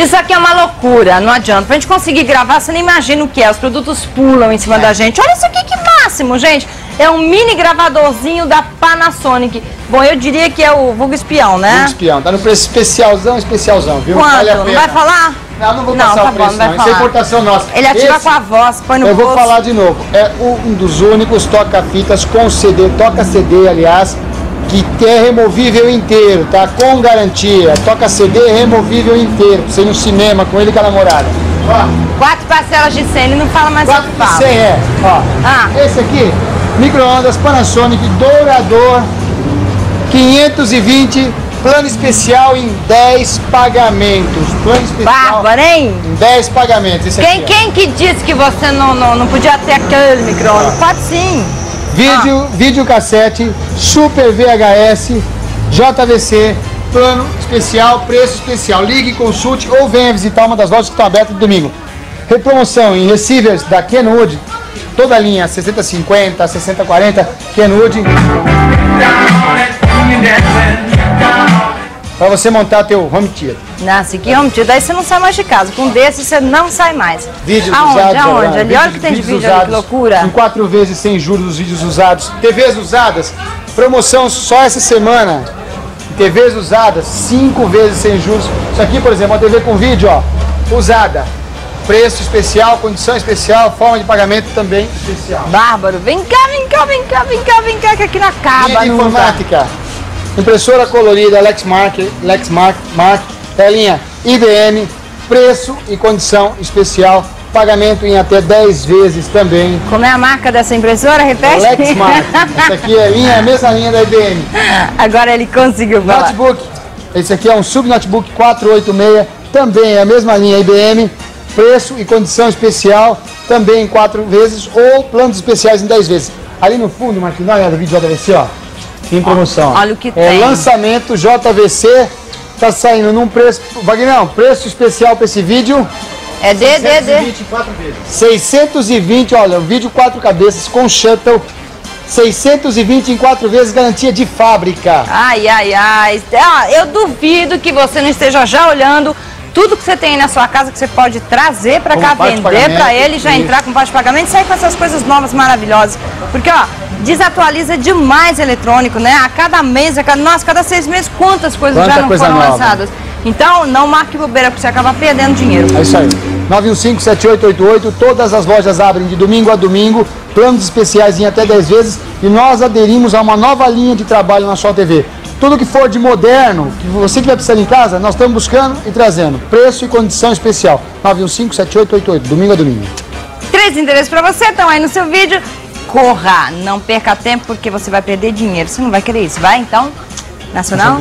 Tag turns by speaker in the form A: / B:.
A: Isso aqui é uma loucura, não adianta. Pra gente conseguir gravar, você nem imagina o que é. Os produtos pulam em cima da gente. Olha isso aqui, que máximo, gente. É um mini gravadorzinho da Panasonic. Bom, eu diria que é o vulgo espião, né?
B: Vulgo espião. Tá no preço especialzão, especialzão, viu?
A: Quanto? Vale não vai falar?
B: Não, não vou passar não, tá o preço, bom, não. não. Isso é importação nossa.
A: Ele ativa Esse, com a voz, põe no
B: Eu
A: bolso.
B: vou falar de novo. É um dos únicos toca-fitas com CD, toca CD, aliás, que é removível inteiro, tá? Com garantia. Toca CD removível inteiro. Pra você ir no cinema com ele e com a namorada.
A: Ó. Quatro parcelas de 100, ele não fala mais
B: Quatro de 100 é. Ó. Ah. Esse aqui, micro-ondas Panasonic Dourador 520 Plano especial em 10 pagamentos. Plano especial.
A: Bárbaro, hein?
B: Em 10 pagamentos. Esse
A: quem,
B: aqui,
A: quem que disse que você não, não, não podia ter aquele micro-ondas? Pode sim.
B: Vídeo, ah. vídeo cassete, Super VHS, JVC, plano especial, preço especial. Ligue, consulte ou venha visitar uma das lojas que estão abertas no domingo. Repromoção em receivers da Kenwood, toda a linha 6050, 6040, Kenwood para você montar teu home theater.
A: Nossa, que home theater, daí você não sai mais de casa. Com desse você não sai mais.
B: Vídeos
A: Aonde?
B: usados.
A: Aonde? Ali, olha o que tem de vídeo usados, ali, que loucura.
B: Em quatro vezes sem juros os vídeos usados. TVs usadas, promoção só essa semana. TVs usadas, cinco vezes sem juros. Isso aqui, por exemplo, uma TV com vídeo, ó, usada. Preço especial, condição especial, forma de pagamento também especial.
A: Bárbaro, vem cá, vem cá, vem cá, vem cá, vem cá, que aqui não acaba.
B: Informática. Impressora colorida Lexmark, Lexmark, Mark, telinha IBM, preço e condição especial, pagamento em até 10 vezes também.
A: Como é a marca dessa impressora? Repete.
B: Lexmark. Essa aqui é a, linha, a mesma linha da IBM.
A: Agora ele conseguiu falar.
B: Notebook. Esse aqui é um Subnotebook 486, também é a mesma linha IBM, preço e condição especial, também em 4 vezes ou planos especiais em 10 vezes. Ali no fundo, Marquinhos, olha o vídeo JVC, ó. Em promoção.
A: Olha o que
B: é,
A: tem.
B: Lançamento JVC, tá saindo num preço. Wagner, preço especial para esse vídeo.
A: É D, D, D.
B: 620, olha, o vídeo quatro cabeças com shuttle. 620 em quatro vezes, garantia de fábrica.
A: Ai, ai, ai. Eu duvido que você não esteja já olhando tudo que você tem aí na sua casa que você pode trazer para cá, vender para ele, já isso. entrar com parte de pagamento e sair com essas coisas novas maravilhosas. Porque, ó, desatualiza demais eletrônico, né? A cada mês, a cada, nossa, cada seis meses, quantas coisas Quanta já não coisa foram nova. lançadas. Então, não marque bobeira, porque você acaba perdendo dinheiro.
B: É isso aí. 915-7888, todas as lojas abrem de domingo a domingo, planos especiais em até 10 vezes e nós aderimos a uma nova linha de trabalho na Sol TV. Tudo que for de moderno, que você que vai precisar em casa, nós estamos buscando e trazendo. Preço e condição especial. 915-7888, domingo a domingo.
A: Três endereços para você, estão aí no seu vídeo. Corra, não perca tempo porque você vai perder dinheiro. Você não vai querer isso, vai? Então, Nacional?